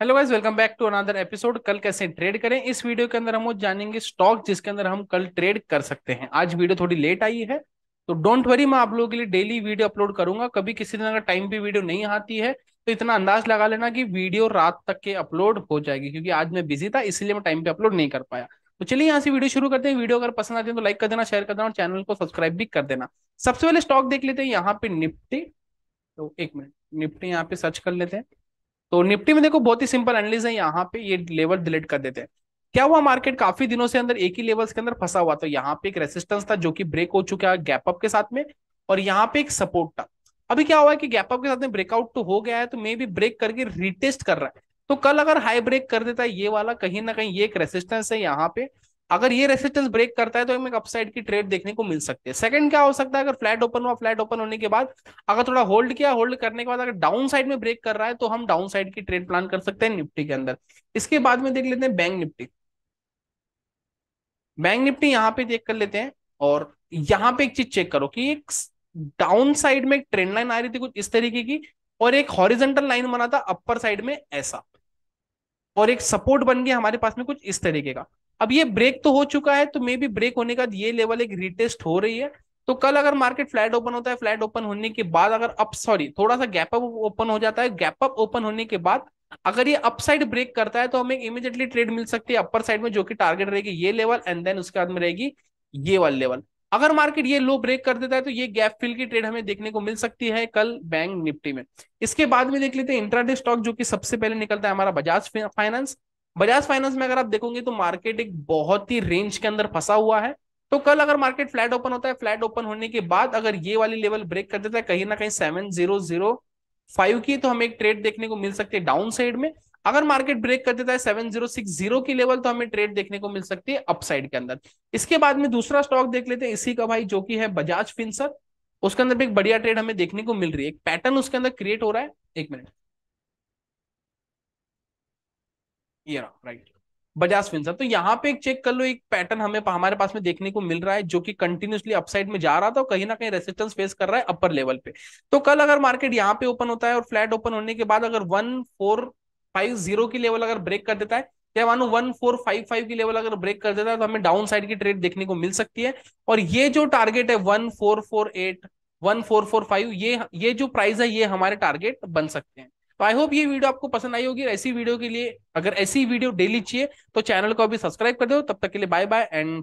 Hello guys welcome back to another episode कल कैसे trade करें? इस वीडियो के अंदर हम वो जानेंगे स्टॉक जिसके अंदर हम कल ट्रेड कर सकते हैं। आज वीडियो थोड़ी लेट आई है तो डोंट वरी मैं आप लोगों के लिए डेली वीडियो अपलोड करूँगा। कभी किसी दिन अगर टाइम पे वीडियो नहीं आती है तो इतना अंदाज लगा लेना कि वीडियो रात तक के अपलोड हो जाएगी, क्योंकि आज मैं बिज़ी था, इसलिए मैं टाइम पे अपलोड नहीं कर पाया। तो चलिए यहाँ से वीडियो शुरू करते हैं। वीडियो अगर पसंद आती है तो लाइक कर देना शेयर कर देना और चैनल को सब्सक्राइब भी कर देना। सबसे पहले स्टॉक देख लेते हैं। यहाँ पे निफ्टी तो एक मिनट निफ्टी यहाँ पे सर्च कर लेते हैं। तो निफ्टी में देखो बहुत ही सिंपल एनालिस है, यहाँ पे ये लेवल डिलीट कर देते हैं। क्या हुआ मार्केट काफ़ी दिनों से अंदर एक ही लेवल्स के अंदर फंसा हुआ तो यहाँ पे एक रेसिस्टेंस था जो कि ब्रेक हो चुका है गैप अप के साथ में और यहाँ पे एक सपोर्ट था। अभी क्या हुआ है कि गैप अप के साथ में ब्रेकआउट तो हो गया है तो मे भी ब्रेक करके रिटेस्ट कर रहा है। तो कल अगर हाई ब्रेक कर देता है ये वाला, कहीं ना कहीं ये एक रेसिस्टेंस है यहाँ पे। अगर ये रेसिस्टेंस ब्रेक करता है तो हमें अपसाइड की ट्रेड देखने को मिल सकती है। सेकंड क्या हो सकता है? अगर फ्लैट ओपन हुआ फ्लैट ओपन होने के बाद अगर थोड़ा होल्ड किया होल्ड करने के बाद अगर डाउन साइड में ब्रेक कर रहा है तो हम डाउन साइड की ट्रेड प्लान कर सकते हैं निफ्टी के अंदर। इसके बाद में देख लेते हैं बैंक निफ्टी। बैंक निफ्टी यहाँ पे देख कर लेते हैं और यहाँ पे एक चीज़ चेक करो कि एक डाउन साइड में एक ट्रेंड लाइन आ रही थी कुछ इस तरीके की और एक हॉरिजेंटल लाइन बना था अपर साइड में ऐसा। और एक सपोर्ट बन गया हमारे पास में कुछ इस तरीके का। अब ये ब्रेक तो हो चुका है तो मे बी ब्रेक होने के ये लेवल एक रिटेस्ट हो रही है। तो कल अगर मार्केट फ्लैट ओपन होता है फ्लैट ओपन होने के बाद अगर अप सॉरी थोड़ा सा गैप अप ओपन हो जाता है गैप अप ओपन होने के बाद अगर ये अपसाइड ब्रेक करता है तो हमें इमीडिएटली ट्रेड मिल सकती है अपर साइड में जो कि टारगेट रहेगी ये लेवल एंड देन उसके बाद में रहेगी ये वाला लेवल अगर मार्केट ये लो ब्रेक कर देता है तो ये गैप फिल की ट्रेड हमें देखने को मिल सकती है कल बैंक निफ्टी में। इसके बाद में देख लेते हैं इंट्राडे स्टॉक जो कि सबसे पहले निकलता है हमारा बजाज फाइनेंस बजाज फाइनेंस में अगर आप देखोगे तो मार्केट एक बहुत ही रेंज के अंदर फंसा हुआ है। तो कल अगर मार्केट फ्लैट ओपन होता है, फ्लैट ओपन होने के बाद अगर ये वाली लेवल ब्रेक कर देता है, कहीं ना कहीं सेवन ज़ीरो ज़ीरो फाइव की तो हमें एक ट्रेड देखने को मिल सकती है डाउन साइड में। अगर मार्केट ब्रेक कर देता है सेवन ज़ीरो सिक्स ज़ीरो की लेवल तो हमें ट्रेड देखने को मिल सकती है अपसाइड के अंदर। इसके बाद में दूसरा स्टॉक देख लेते हैं, इसी का भाई, जो कि है बजाज फिंसर उसके अंदर भी एक बढ़िया ट्रेड हमें देखने को मिल रही है। एक पैटर्न उसके अंदर क्रिएट हो रहा है। एक मिनट ये रहा राइट बजाज फिंसर तो यहाँ पे एक चेक कर लो, एक पैटर्न हमें हमारे पास में देखने को मिल रहा है, जो कि कंटिन्यूसली अपसाइड में जा रहा था और कहीं ना कहीं रेसिस्टेंस फेस कर रहा है अपर लेवल पे. तो कल अगर मार्केट यहाँ पे ओपन होता है और फ्लैट ओपन होने के बाद अगर वन फोर फाइव ज़ीरो की लेवल अगर ब्रेक कर देता है, या मानो वन फोर फाइव फाइव की लेवल अगर ब्रेक कर देता है तो हमें डाउन साइड की ट्रेड देखने को मिल सकती है. और ये जो टारगेट है one four four eight one four four five ये ये जो प्राइस है, ये हमारे टारगेट बन सकते हैं. तो आई होप ये वीडियो आपको पसंद आई होगी ऐसी वीडियो के लिए अगर ऐसी वीडियो डेली चाहिए तो चैनल को अभी सब्सक्राइब कर दो। तब तक के लिए बाय बाय एंड